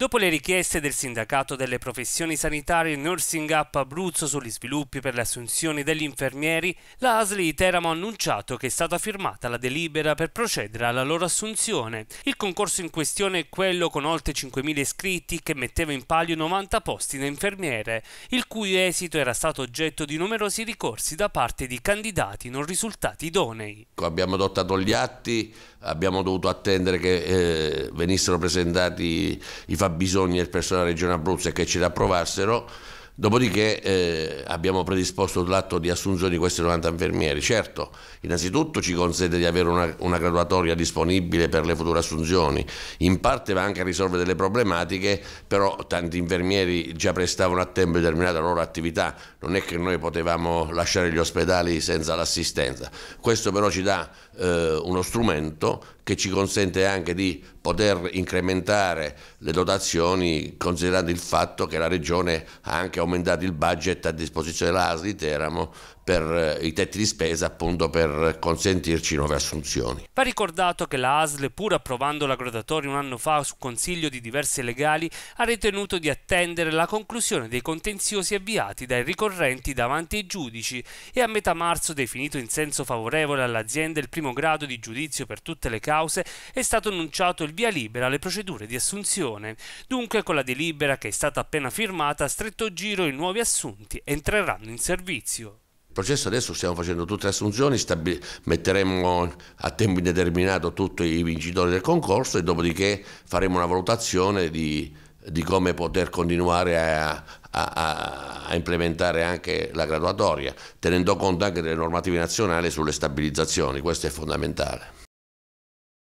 Dopo le richieste del sindacato delle professioni sanitarie Nursing Up Abruzzo sugli sviluppi per le assunzioni degli infermieri, la ASL Teramo ha annunciato che è stata firmata la delibera per procedere alla loro assunzione. Il concorso in questione è quello con oltre 5.000 iscritti che metteva in palio 90 posti da infermiere, il cui esito era stato oggetto di numerosi ricorsi da parte di candidati non risultati idonei. Abbiamo adottato gli atti, abbiamo dovuto attendere che eh, venissero presentati i fabbisogni del personale regione Abruzzo e che ce li approvassero Dopodiché eh, abbiamo predisposto l'atto di assunzione di questi 90 infermieri. Certo, innanzitutto ci consente di avere una, una, graduatoria disponibile per le future assunzioni, in parte va anche a risolvere delle problematiche, però tanti infermieri già prestavano a tempo determinata la loro attività, non è che noi potevamo lasciare gli ospedali senza l'assistenza. Questo però ci dà eh, uno strumento che ci consente anche di poter incrementare le dotazioni considerando il fatto che la Regione ha anche aumentato il budget a disposizione dell'ASL di Teramo per eh, i tetti di spesa appunto per consentirci nuove assunzioni. Va ricordato che la ASL, pur approvando la gradatoria un anno fa su consiglio di diversi legali, ha ritenuto di attendere la conclusione dei contenziosi avviati dai ricorrenti davanti ai giudici e a metà marzo definito in senso favorevole all'azienda il primo grado di giudizio per tutte le cause è stato annunciato il via libera alle procedure di assunzione. Dunque con la delibera che è stata appena firmata a stretto giro i nuovi assunti entreranno in servizio processo adesso stiamo facendo tutte le assunzioni, metteremo a tempo indeterminato tutti i vincitori del concorso e dopodiché faremo una valutazione di, di come poter continuare a, a, a, implementare anche la graduatoria, tenendo conto anche delle normative nazionali sulle stabilizzazioni, questo è fondamentale.